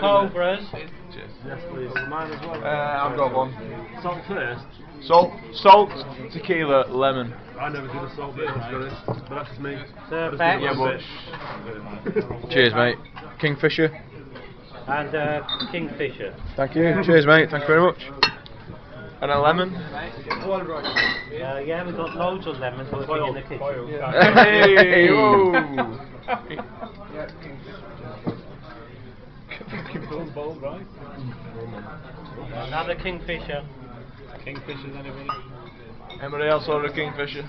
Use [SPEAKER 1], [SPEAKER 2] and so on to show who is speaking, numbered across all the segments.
[SPEAKER 1] Cobras.
[SPEAKER 2] Yes, please. Mine as well.
[SPEAKER 3] Uh, I've got one.
[SPEAKER 2] Salt first.
[SPEAKER 3] Salt, salt, tequila, lemon.
[SPEAKER 2] I never did a salt bit, to be honest. But that's just me.
[SPEAKER 1] Sir
[SPEAKER 2] I
[SPEAKER 1] Beck.
[SPEAKER 2] just did one bit.
[SPEAKER 3] Cheers, mate. Kingfisher.
[SPEAKER 1] And uh, Kingfisher.
[SPEAKER 3] Thank you. Cheers, mate. Thank you very much. And a lemon.
[SPEAKER 1] Uh, yeah, we've got loads of lemons working in the kitchen.
[SPEAKER 3] Hey, whoa.
[SPEAKER 1] Another Kingfisher.
[SPEAKER 3] Anybody else order a kingfisher?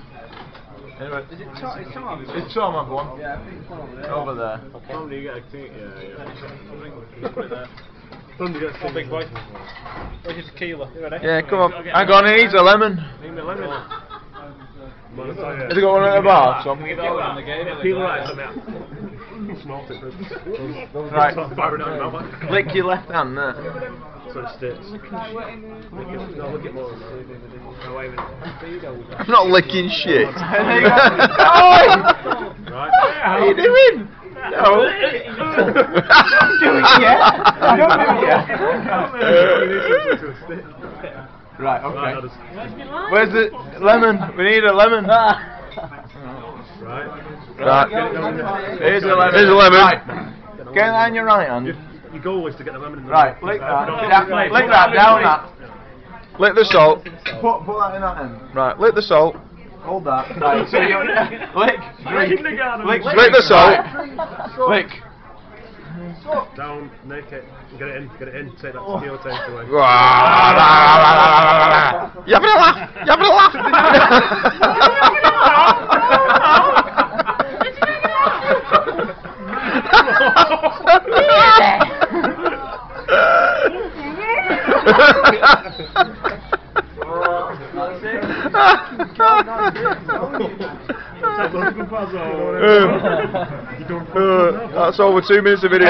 [SPEAKER 3] Anybody? Is it Tom? Is Tom? Is Tom have one? Yeah, I think it's over there. Over there.
[SPEAKER 2] Somebody get a tea. Yeah, yeah. Put it there. Somebody get a tea. big boy. Where's your tequila? You ready?
[SPEAKER 3] Yeah, come on. Hang on, he needs a lemon.
[SPEAKER 2] Need me a lemon. Man, it's
[SPEAKER 3] Has he got one at the bar? Tom?
[SPEAKER 2] Peel right from out. Snort it.
[SPEAKER 3] Right.
[SPEAKER 2] Fire your.
[SPEAKER 3] Lick your left hand there.
[SPEAKER 2] So it sticks. Lick it. No, lick it more. No, wait a minute.
[SPEAKER 3] I'm not licking shit.
[SPEAKER 2] Right.
[SPEAKER 3] How you doing? No. Don't do it yet. Don't do it yet. Right,
[SPEAKER 2] Right,
[SPEAKER 3] okay. Where's the lemon? We need a lemon. Ah.
[SPEAKER 2] Right.
[SPEAKER 3] Right.
[SPEAKER 2] Get it down there.
[SPEAKER 3] Here's a lemon. Here's a lemon. Right. Get that in your right hand.
[SPEAKER 2] Your goal is to get the lemon in the
[SPEAKER 3] Right, lick that. Down- Lick that down that. Lick the salt. Put, put that in that end. Right, lick the salt. Hold that. Right, so you lick, drink. Lick, lick the salt. Lick.
[SPEAKER 2] Down, make it, get it in, get it in, take that tequila taste away.
[SPEAKER 3] Yabba yabba Uh, That's over two minutes of video.